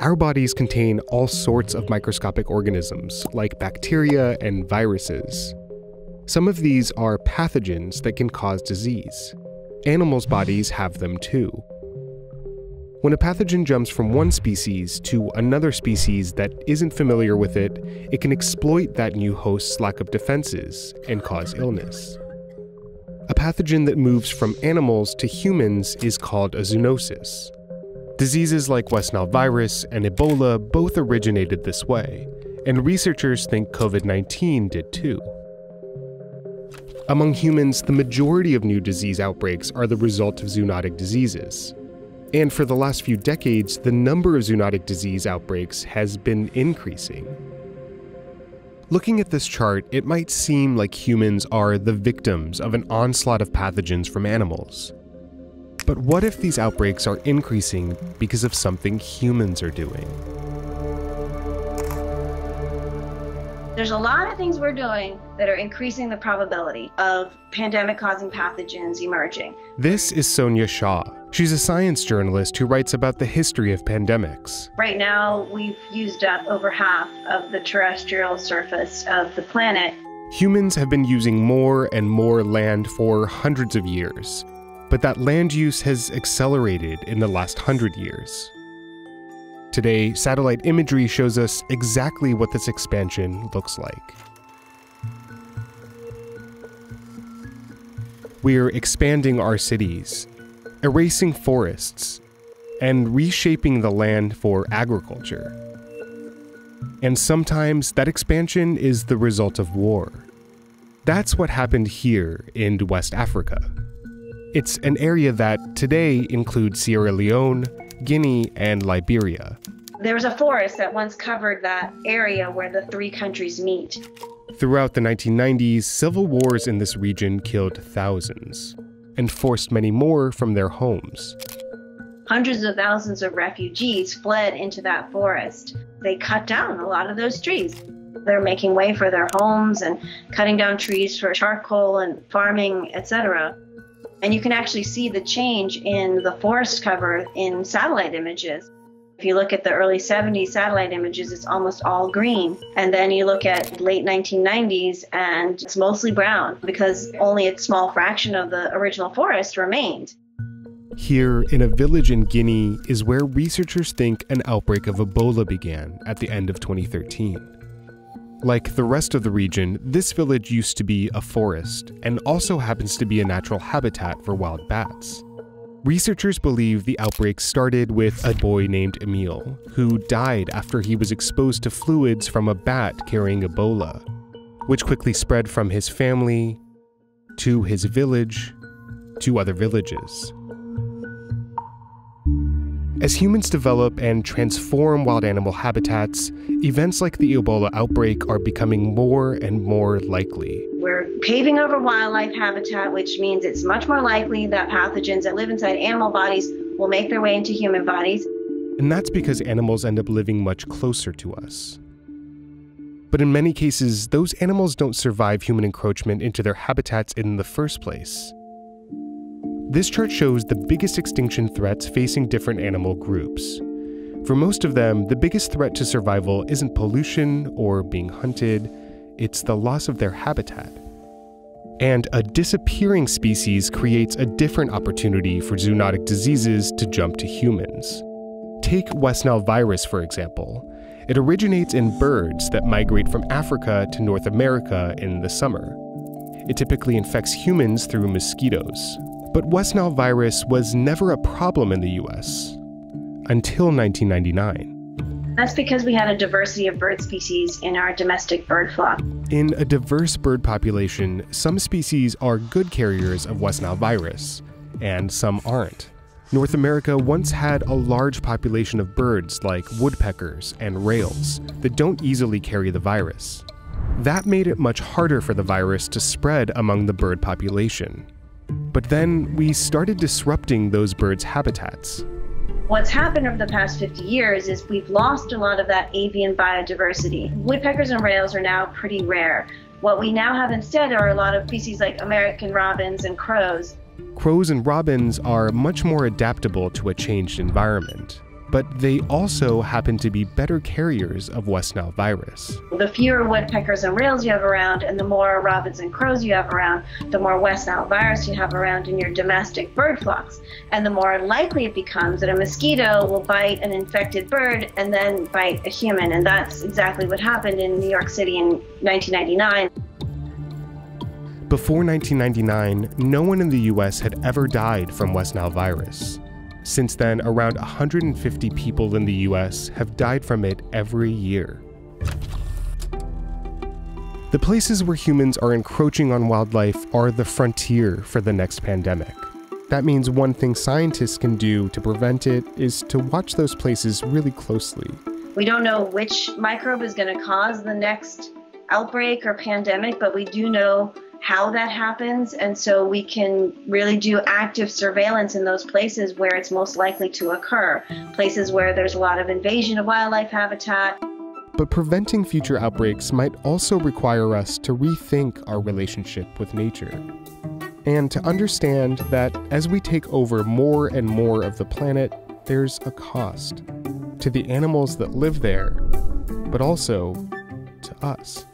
Our bodies contain all sorts of microscopic organisms, like bacteria and viruses. Some of these are pathogens that can cause disease. Animals' bodies have them too. When a pathogen jumps from one species to another species that isn't familiar with it, it can exploit that new host's lack of defenses and cause illness. A pathogen that moves from animals to humans is called a zoonosis. Diseases like West Nile virus and Ebola both originated this way, and researchers think COVID 19 did too. Among humans, the majority of new disease outbreaks are the result of zoonotic diseases. And for the last few decades, the number of zoonotic disease outbreaks has been increasing. Looking at this chart, it might seem like humans are the victims of an onslaught of pathogens from animals. But what if these outbreaks are increasing because of something humans are doing? There's a lot of things we're doing that are increasing the probability of pandemic causing pathogens emerging. This is Sonia Shah. She's a science journalist who writes about the history of pandemics. Right now, we've used up over half of the terrestrial surface of the planet. Humans have been using more and more land for hundreds of years, but that land use has accelerated in the last hundred years. Today, satellite imagery shows us exactly what this expansion looks like. We're expanding our cities, erasing forests, and reshaping the land for agriculture. And sometimes that expansion is the result of war. That's what happened here in West Africa. It's an area that today includes Sierra Leone, Guinea, and Liberia. There was a forest that once covered that area where the three countries meet. Throughout the 1990s, civil wars in this region killed thousands and forced many more from their homes. Hundreds of thousands of refugees fled into that forest. They cut down a lot of those trees. They're making way for their homes and cutting down trees for charcoal and farming, etc. And you can actually see the change in the forest cover in satellite images. If you look at the early 70s satellite images, it's almost all green. And then you look at late 1990s and it's mostly brown because only a small fraction of the original forest remained. Here, in a village in Guinea, is where researchers think an outbreak of Ebola began at the end of 2013. Like the rest of the region, this village used to be a forest and also happens to be a natural habitat for wild bats. Researchers believe the outbreak started with a boy named Emile, who died after he was exposed to fluids from a bat carrying Ebola, which quickly spread from his family to his village to other villages. As humans develop and transform wild animal habitats, events like the Ebola outbreak are becoming more and more likely. We're paving over wildlife habitat, which means it's much more likely that pathogens that live inside animal bodies will make their way into human bodies. And that's because animals end up living much closer to us. But in many cases, those animals don't survive human encroachment into their habitats in the first place. This chart shows the biggest extinction threats facing different animal groups. For most of them, the biggest threat to survival isn't pollution or being hunted, it's the loss of their habitat. And a disappearing species creates a different opportunity for zoonotic diseases to jump to humans. Take West Nile virus, for example. It originates in birds that migrate from Africa to North America in the summer. It typically infects humans through mosquitoes, but West Nile virus was never a problem in the US until 1999. That's because we had a diversity of bird species in our domestic bird flock. In a diverse bird population, some species are good carriers of West Nile virus, and some aren't. North America once had a large population of birds like woodpeckers and rails that don't easily carry the virus. That made it much harder for the virus to spread among the bird population. But then we started disrupting those birds' habitats. What's happened over the past 50 years is we've lost a lot of that avian biodiversity. Woodpeckers and rails are now pretty rare. What we now have instead are a lot of species like American robins and crows. Crows and robins are much more adaptable to a changed environment. But they also happen to be better carriers of West Nile virus. The fewer woodpeckers and rails you have around, and the more robins and crows you have around, the more West Nile virus you have around in your domestic bird flocks. And the more likely it becomes that a mosquito will bite an infected bird and then bite a human. And that's exactly what happened in New York City in 1999. Before 1999, no one in the US had ever died from West Nile virus. Since then, around 150 people in the US have died from it every year. The places where humans are encroaching on wildlife are the frontier for the next pandemic. That means one thing scientists can do to prevent it is to watch those places really closely. We don't know which microbe is going to cause the next outbreak or pandemic, but we do know how that happens. And so we can really do active surveillance in those places where it's most likely to occur, places where there's a lot of invasion of wildlife habitat. But preventing future outbreaks might also require us to rethink our relationship with nature. And to understand that as we take over more and more of the planet, there's a cost to the animals that live there, but also to us.